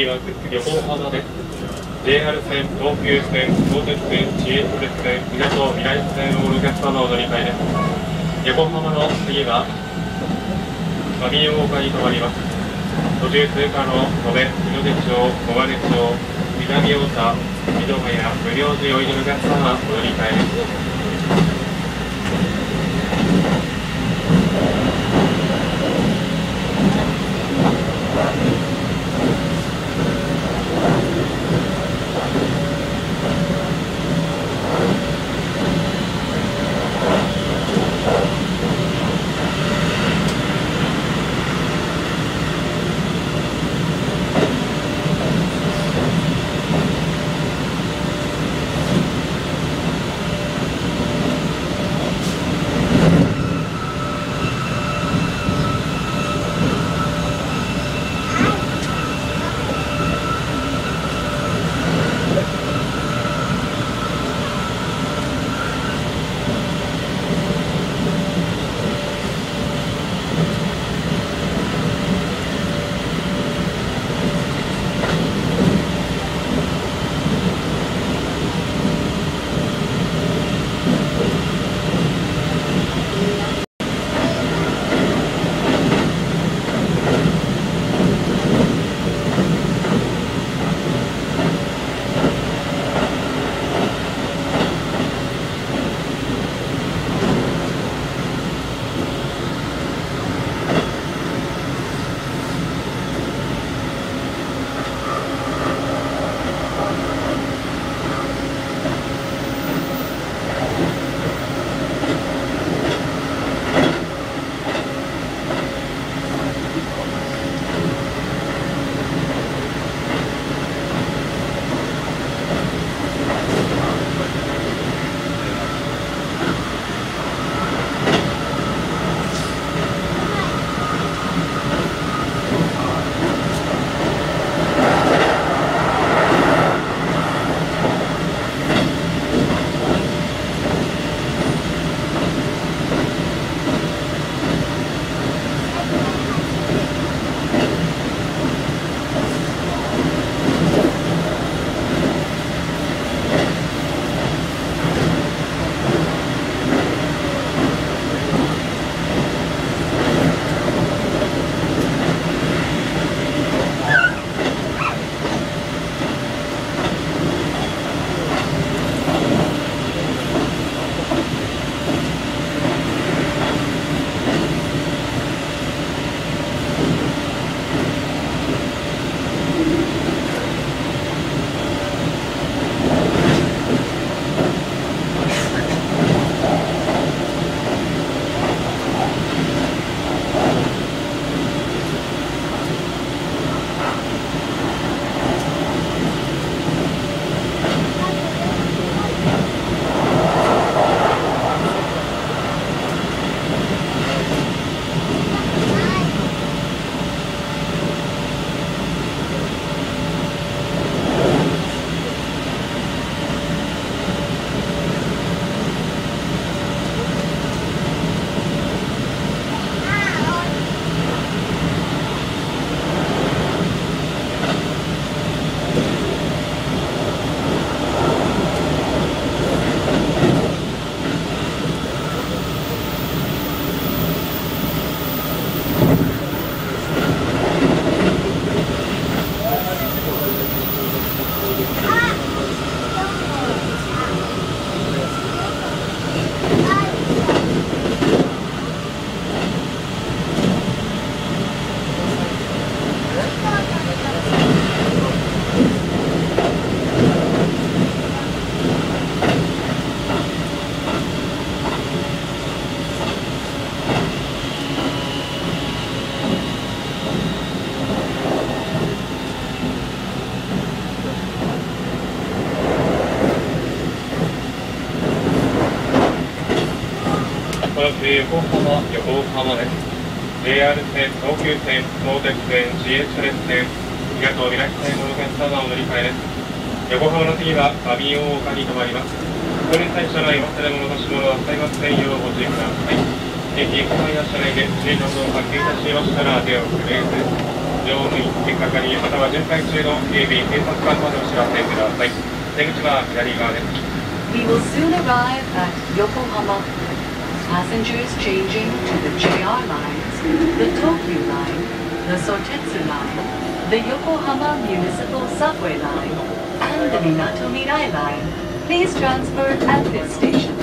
次は横浜です JR 線、東急線、相鉄線、市営プレス線、港未来線をお客様お乗り換えです横浜の次は上大岡に停まります途中通過の戸部、日の出町、小金町、南太田、井戸ヶ谷、無料寺おいでのお客様お乗り換えですこの次横浜、横浜です。JR 線、東急線、相鉄線、市営車列線、港未来線のお客様お乗り換えです。横浜の次は上大岡に停まります。これに対車内忘れ物、出し物は使いませんようご注意ください。駅、駅前や車内で、シートを発見いたしましたら、手を振れです。乗務員、結係または巡回中の警備員、警察官までお知らせください。出口は左側です。We will soon arrive at Yokohama. Passengers changing to the JR lines, the Tokyo line, the Sotetsu line, the Yokohama Municipal Subway line, and the Minato Mirai line. Please transfer at this station.